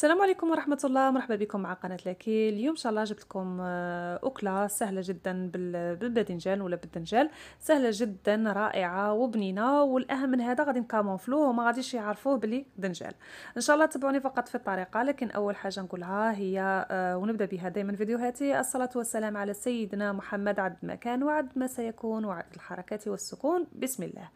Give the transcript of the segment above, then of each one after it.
السلام عليكم ورحمة الله. مرحبا بكم مع قناة لاكي اليوم إن شاء الله جبت لكم آه، أكلة سهلة جدا بال- بالباذنجان ولا بالدنجال سهلة جدا رائعة وبنينة والأهم من هذا غادي نكامونفلوه وما غاديش يعرفوه بلي دنجال إن شاء الله تبعوني فقط في الطريقة لكن أول حاجة نقولها هي آه، ونبدأ بها دائما فيديوهاتي. الصلاة والسلام على سيدنا محمد عد ما كان وعد ما سيكون وعد الحركات والسكون. بسم الله.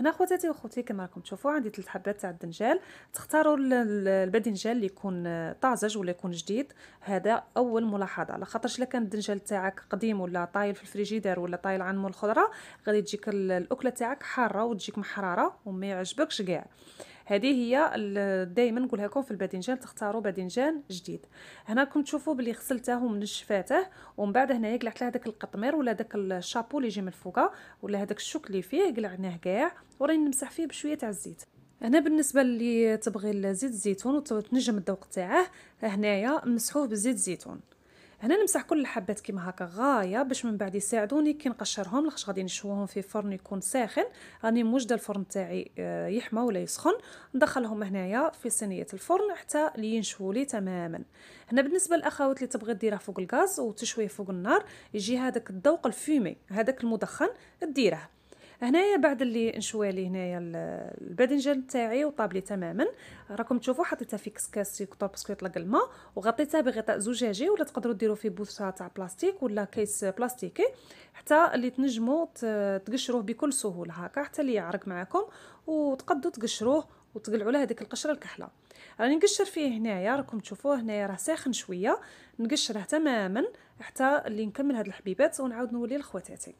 هنا خواتاتي وخوتي كما راكم تشوفوا عندي ثلاث حبات تاع الدنجال تختاروا ال- ال- الباذنجان اللي يكون آه، طازج ولا يكون جديد هذا أول ملاحظة. على خاطرش إلا كان الدنجال تاعك قديم ولا طايل في الفريجيدير ولا طايل عن الخضره غادي تجيك ال- الأكلة تاعك حارة وتجيك محراره وما يعجبكش كاع. هذه هي دائما نقولها لكم في الباذنجان تختاروا باذنجان جديد. هنا راكم تشوفوا بلي غسلته ونشفاته ومن بعد هنايا قلعت له هذاك القطمير ولا داك الشابو اللي يجي من الفوقة ولا هذاك الشوك اللي فيه قلعناه كاع وراني نمسح فيه بشوية تاع الزيت. هنا بالنسبة اللي تبغي زيت الزيتون وتنجم الذوق تاعه هنايا نمسحوه بزيت الزيتون. هنا نمسح كل الحبات كيما هكا غاية باش من بعد يساعدوني كي نقشرهم لاخاطش غادي نشوهم في فرن يكون ساخن. راني موجده الفرن تاعي آه، يحمى ولا يسخن. ندخلهم هنايا في صينية الفرن حتى ينشفوا لي تماما. هنا بالنسبة للأخوات اللي تبغي ديرها فوق الغاز وتشويه فوق النار يجي هذاك الذوق الفومي هذاك المدخن ديره هنايا بعد اللي نشوي لي هنايا ال- الباذنجان تاعي وطاب لي تماما. راكم تشوفوا حطيتها في كسكاس يكثر parce que يطلق الماء وغطيتها بغطاء زجاجي ولا تقدروا ديروا في بوشة تاع بلاستيك ولا كيس بلاستيكي حتى اللي تنجموا تقشروه بكل سهولة هكا حتى اللي يعرق معكم وتقدوا تقشروه وتقلعوا له هذيك القشرة الكحلة. راني نقشر فيه هنايا راكم تشوفوه هنايا راه ساخن شوية نقشره تماما حتى اللي نكمل هاد الحبيبات ونعاود نولي لخواتاتي.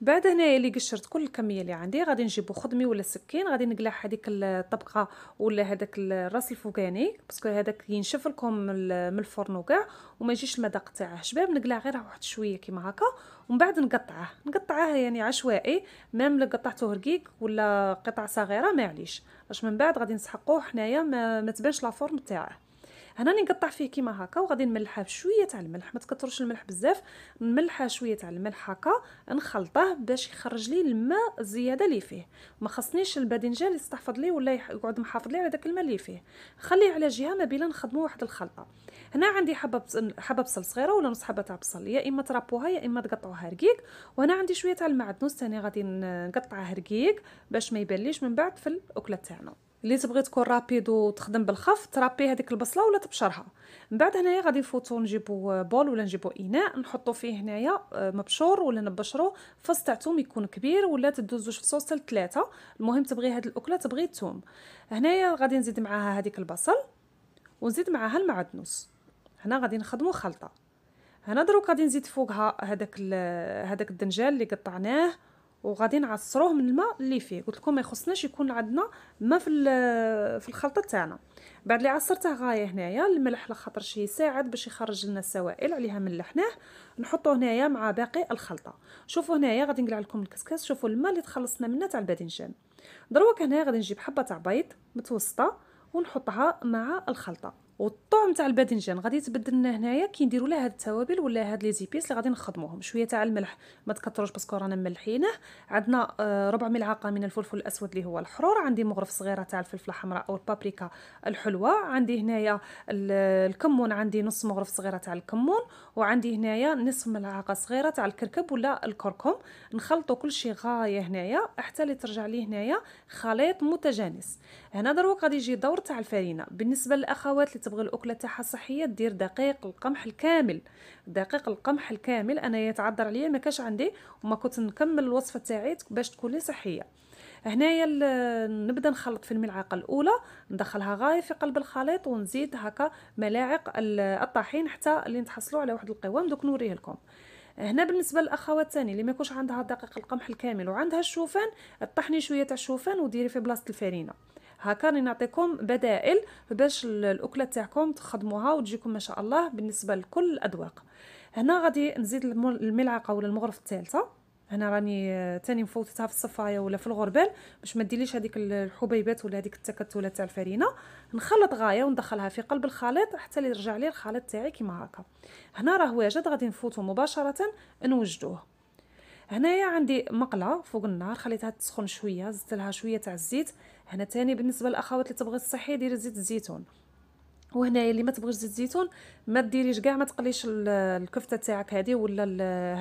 بعد هنايا اللي قشرت كل الكمية اللي عندي غادي نجيبو خدمي ولا سكين غادي نقلع هذيك الطبقة ولا هذاك الراس الفوقاني parce que هذاك ينشف لكم من الفرن وكاع وما يجيش المذاق تاعه. شباب نقلع غير واحد شوية كيما هكا ومن بعد نقطعه. نقطعه يعني عشوائي même لو قطعته رقيق ولا قطع صغيرة ما عليش باش من بعد غادي نسحقوه حنايا ما, ما تبانش la forme تاعه. هنا راني نقطع فيه كيما هكا وغادي نملحه بشوية تاع الملح ما تكثروش الملح بزاف نملحه شوية تاع الملح هكا نخلطه باش يخرج لي الماء الزيادة اللي فيه. ما خصنيش الباذنجان يستحفظ لي ولا يقعد محافظ لي على داك الماء اللي فيه. خليه على جهة ما بينا نخدموا واحد الخلطة. هنا عندي حبة حبة بصل صغيرة ولا نص حبة تاع بصل. يا إما ترابوها يا إما تقطعوها رقيق وهنا عندي شوية تاع المعدنوس ثاني غادي ن- نقطعه رقيق باش ما يبانليش من بعد في الأكلة تاعنا. اللي تبغي تكون رابيد وتخدم بالخف ترابي هذيك البصلة ولا تبشرها. من بعد هنايا غادي نفوتو نجيبو بول ولا نجيبو إناء نحطو فيه هنايا آه، مبشور ولا نبشرو. فص تاع توم يكون كبير ولا تدوزوش في صوص ثلاثة. المهم تبغي هاد الأكلة تبغي الثوم هنايا غادي نزيد معاها هذيك البصل ونزيد معاها المعدنوس هنا غادي نخدمو خلطة. هنا دروك غادي نزيد فوقها هذاك هذاك الدنجال اللي قطعناه. وغادي نعصروه من الماء اللي فيه. قلت لكم ما يخصناش يكون عندنا ما في في الخلطة تاعنا. بعد اللي عصرته غاية هنايا الملح لخاطر شي يساعد باش يخرج لنا السوائل عليها ملحناه نحطوه هنايا مع باقي الخلطة. شوفوا هنايا غادي نقلع لكم الكسكاس شوفوا الماء اللي تخلصنا منه تاع الباذنجان. دروك هنايا غادي نجيب حبة تاع بيض متوسطة ونحطها مع الخلطة. والطعم تاع الباذنجان غادي يتبدل لنا هنايا. كي نديروا له هاد التوابل ولا هاد لي زيبيس اللي غادي نخدموهم. شوية تاع الملح ما تكثروش parce que رانا ملحينه عندنا آه، ربع ملعقة من الفلفل الأسود اللي هو الحرور. عندي مغرف صغيرة تاع الفلفلة الحمراء أو البابريكا الحلوة. عندي هنايا ال- الكمون. عندي نص مغرف صغيرة تاع الكمون. وعندي هنايا نصف ملعقة صغيرة تاع الكركب ولا الكركم. نخلطوا كل شيء غاية هنايا حتى اللي ترجع لي هنايا خليط متجانس. هنا دروك غادي يجي دور تاع الفرينة. بالنسبة للأخوات اللي تبغي الأكلة تاعها صحية دير دقيق القمح الكامل. دقيق القمح الكامل أنا يتعذر عليا ما كاش عندي وما كنت نكمل الوصفة تاعي باش تكون صحية. هنايا نبدأ نخلط في الملعقة الأولى ندخلها غاية في قلب الخليط ونزيد هكا ملاعق ال- الطحين حتى اللي نتحصلوا على واحد القوام. دوك نوريه لكم. هنا بالنسبة للاخوات ثاني اللي ما يكونش عندها دقيق القمح الكامل وعندها الشوفان طحني شوية تاع الشوفان وديري في بلاصة الفرينة. هكا راني نعطيكم بدائل باش ال- الأكلة تاعكم تخدموها وتجيكم ما شاء الله بالنسبة لكل الاذواق هنا غادي نزيد الم- الملعقة ولا المغرف الثالثة. هنا راني آه، تاني مفوتتها في الصفاية ولا في الغربال باش ما ديريش هذيك الحبيبات ولا هذيك التكتله تاع الفرينة. نخلط غاية وندخلها في قلب الخليط حتى يرجع لي الخليط تاعي كيما هكا. هنا راه واجد غادي نفوتو مباشرة نوجدوه. هنايا عندي مقله فوق النار خليتها تسخن شوية زدت لها شوية تاع الزيت. هنا تاني بالنسبة للأخوات اللي تبغي الصحي ديري زيت الزيتون. وهنايا اللي ما تبغيش زيت الزيتون ما ديريش كاع ما تقليش الكفتة تاعك هذه ولا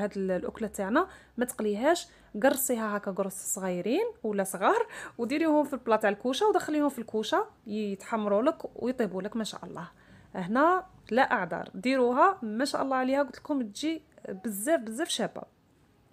هاد الأكلة تاعنا ما تقليهاش. قرصيها هكا قرص صغيرين ولا صغار وديريهم في البلا تاع الكوشة ودخليهم في الكوشة يتحمروا لك ويطيبوا لك ما شاء الله. هنا لا أعذار ديروها ما شاء الله عليها قلت لكم تجي بزاف بزاف شابة.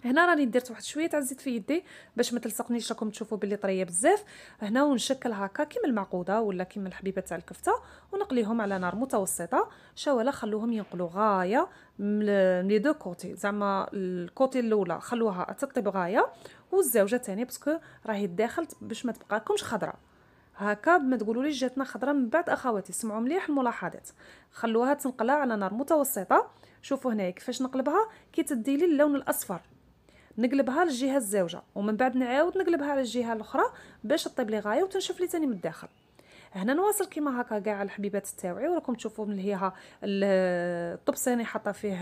هنا راني درت واحد شوية تاع الزيت في يدي باش ما تلصقنيش راكم تشوفوا بلي طرية بزاف. هنا ونشكل هكا كيما المعقودة ولا كيما الحبيبة تاع الكفتة ونقليهم على نار متوسطة. شوالة خلوهم ينقلوا غاية من les deux côtés. زعما ال côté الأولى خلوها تطيب غاية والزوجة الثانية parce que راهي داخل باش ما تبقاكمش خضرة. هكا ما تقولوا جاتنا خضرة من بعد أخواتي سمعوا مليح الملاحظات. خلوها تنقلها على نار متوسطة. شوفوا هنايا كيفاش نقلبها؟ كي تدي لي اللون الأصفر. نقلبها للجهه الزوجة ومن بعد نعاود نقلبها على الجهة الأخرى باش طيب لي غاية وتنشف لي تاني من الداخل. هنا نواصل كيما هكا كاع الحبيبات تاوعي وراكم تشوفوا من هي الطبساني حاطة فيه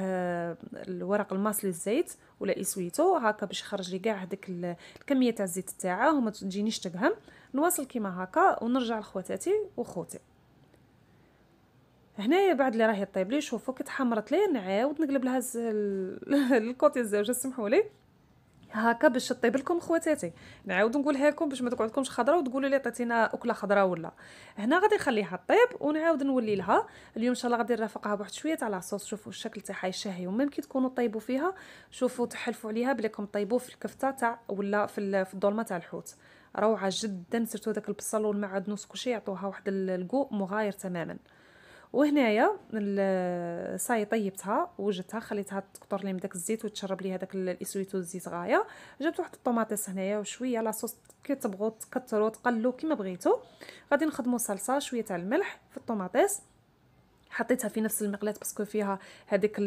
الورق الماص للزيت ولا essuie-tout هكا باش يخرج لي كاع هذيك الكمية تاع الزيت تاعها وما تجينيش تقهم. نواصل كيما هكا ونرجع لخواتاتي وخوتي. هنايا بعد اللي راهي طيب لي شوفوا كي تحمرت لي نعاود نقلب لها ال côté الزوجة سمحوا لي. هكا باش طيب لكم خواتاتي. نعاود نقولها لكم باش ما تقعدكمش خضرة وتقولوا لي عطيتينا أكلة خضراء ولا. هنا غادي نخليها طيب ونعاود نولي لها. اليوم إن شاء الله غادي نرافقها بواحد شوية تاع la sauce شوفوا الشكل تاعها يشهي و même كي تكونوا طيبوا فيها. شوفوا تحلفوا عليها بليكم طيبوا في الكفتة تاع ولا في في الظلمه تاع الحوت. روعة جدا surtout داك البصل والمعدنوس كلشي يعطوها واحد ال goût مغاير تماما. وهنايا صاي طيبتها وجدتها خليتها تكثر لي من داك الزيت وتشرب لي هذاك ال essuie-tout الزيت غاية. جبت واحد الطوماطيس هنايا وشوية la sauce كي تبغوا تكثروا تقلوا كما بغيتو. غادي نخدموا صلصة شوية تاع الملح في الطوماطيس حطيتها في نفس المقلاة parce que فيها هذاك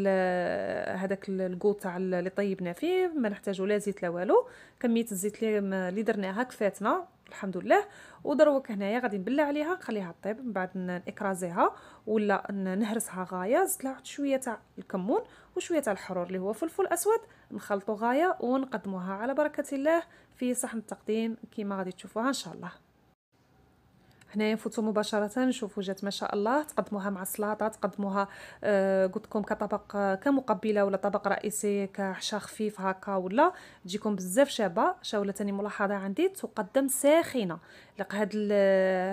هذاك ال goût تاع اللي طيبنا فيه ما نحتاجو لا زيت لا والو. كمية الزيت اللي درناها كفاتنا. الحمد لله ودروك هنايا غادي نبلع عليها نخليها طيب من بعد نكرازيها ولا نهرسها غاية. زدت لها شوية تاع الكمون وشوية تاع الحرور اللي هو فلفل أسود. نخلطو غاية ونقدموها على بركة الله في صحن التقديم كيما غادي تشوفوها إن شاء الله. هنايا نفوتوا مباشرة. نشوفوا جات ما شاء الله. تقدموها مع السلطه تقدموها آه قلت لكم كطبق آه كمقبلة ولا طبق رئيسي كحشا خفيف هكا ولا. تجيكم بزاف شابة شاولة ثاني ملاحظة عندي. تقدم ساخنة. لق هاد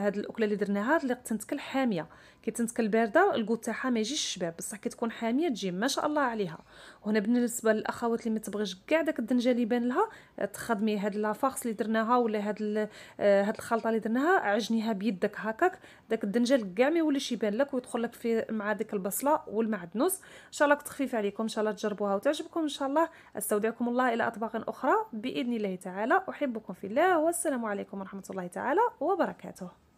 هاد الأكلة اللي درناها اللي تنتكل حامية. كي تنتكل باردة الكوت تاعها ما يجيش شباب. بصح كي تكون حامية تجي ما شاء الله عليها. وهنا بالنسبة للأخوات اللي ما تبغيش كاع داك الدنجة اللي يبان لها تخدمي هاد لافارس اللي درناها ولا هاد آه، هاد الخلطة اللي درناها. عجنيها بيدك هكاك داك الدنجه كاع ما يوليش يبان لك ويدخل لك في مع ديك البصلة والمعدنوس إن شاء الله كنت خفيفة عليكم إن شاء الله تجربوها وتعجبكم إن شاء الله أستودعكم الله إلى أطباق أخرى بإذن الله تعالى. أحبكم في الله والسلام عليكم ورحمة الله تعالى وبركاته.